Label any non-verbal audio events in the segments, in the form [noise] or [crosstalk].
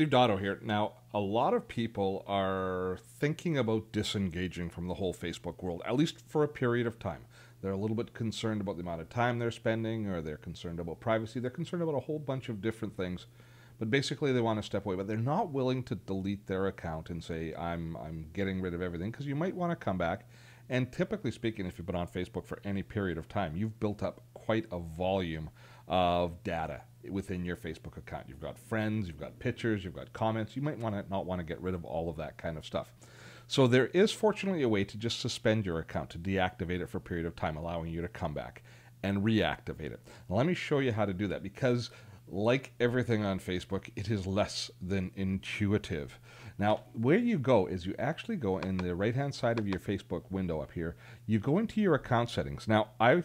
Steve Dotto here. Now, a lot of people are thinking about disengaging from the whole Facebook world, at least for a period of time. They're a little bit concerned about the amount of time they're spending, or they're concerned about privacy. They're concerned about a whole bunch of different things. But basically, they want to step away. But they're not willing to delete their account and say, I'm, I'm getting rid of everything, because you might want to come back. And typically speaking, if you've been on Facebook for any period of time, you've built up quite a volume of data within your Facebook account. You've got friends, you've got pictures, you've got comments. You might want to not want to get rid of all of that kind of stuff. So there is fortunately a way to just suspend your account, to deactivate it for a period of time, allowing you to come back and reactivate it. Now, let me show you how to do that because like everything on Facebook, it is less than intuitive. Now, where you go is you actually go in the right hand side of your Facebook window up here, you go into your account settings. Now, I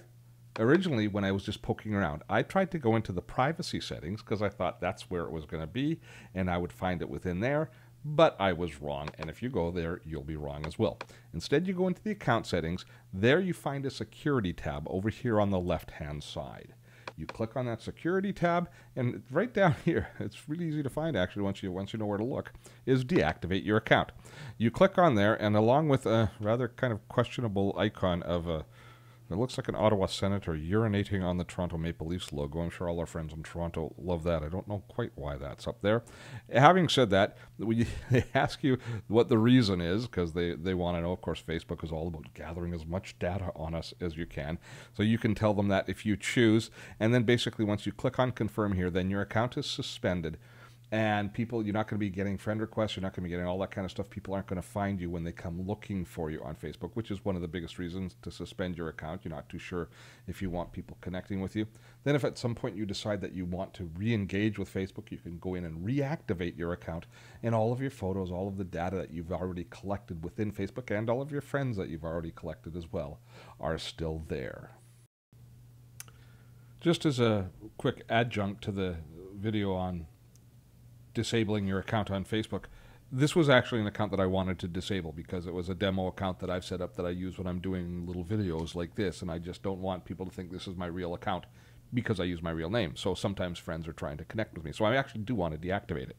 originally, when I was just poking around, I tried to go into the privacy settings because I thought that's where it was going to be and I would find it within there. But I was wrong, and if you go there, you'll be wrong as well. Instead, you go into the account settings. There, you find a security tab over here on the left hand side. You click on that security tab, and right down [laughs] here, it's really easy to find actually once you once you know where to look, is deactivate your account. You click on there, and along with a rather kind of questionable icon of a it looks like an Ottawa senator urinating on the Toronto Maple Leafs logo. I'm sure all our friends in Toronto love that. I don't know quite why that's up there. Having said that, we, [laughs] they ask you what the reason is because they, they want to know. Of course, Facebook is all about gathering as much data on us as you can. So you can tell them that if you choose. And then basically, once you click on confirm here, then your account is suspended and people you're not going to be getting friend requests you're not going to be getting all that kind of stuff. People aren't going to find you when they come looking for you on facebook which is one of the biggest reasons to suspend your account. You're not too sure if you want people connecting with you. Then if at some point you decide that you want to re-engage with facebook you can go in and reactivate your account and all of your photos all of the data that you've already collected within facebook and all of your friends that you've already collected as well are still there. Just as a quick adjunct to the video on disabling your account on Facebook. This was actually an account that I wanted to disable because it was a demo account that I've set up that I use when I'm doing little videos like this, and I just don't want people to think this is my real account because I use my real name. So sometimes friends are trying to connect with me. So I actually do want to deactivate it.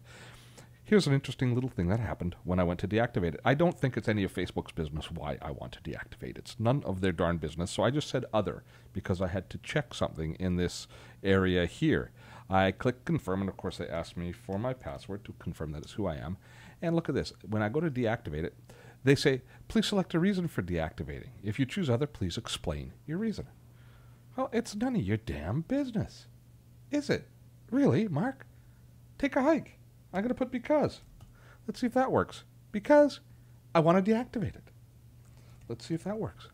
Here's an interesting little thing that happened when I went to deactivate it. I don't think it's any of Facebook's business why I want to deactivate it. It's none of their darn business. So I just said other because I had to check something in this area here. I click confirm, and of course, they ask me for my password to confirm that it's who I am. And look at this. When I go to deactivate it, they say, please select a reason for deactivating. If you choose other, please explain your reason. Well, it's none of your damn business. Is it? Really, Mark? Take a hike. I'm going to put because. Let's see if that works. Because I want to deactivate it. Let's see if that works.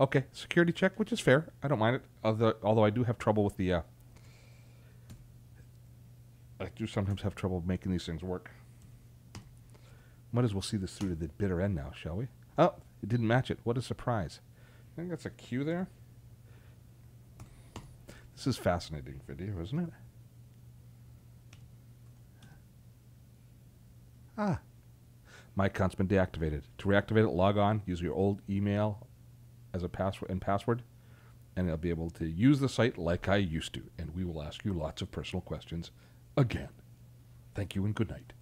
Okay, security check, which is fair. I don't mind it. Although, although I do have trouble with the. Uh, I do sometimes have trouble making these things work. Might as well see this through to the bitter end now, shall we? Oh, it didn't match it. What a surprise. I think that's a cue there. This is fascinating video, isn't it? Ah. My account's been deactivated. To reactivate it, log on, use your old email as a password and password, and I'll be able to use the site like I used to, and we will ask you lots of personal questions again. Thank you and good night.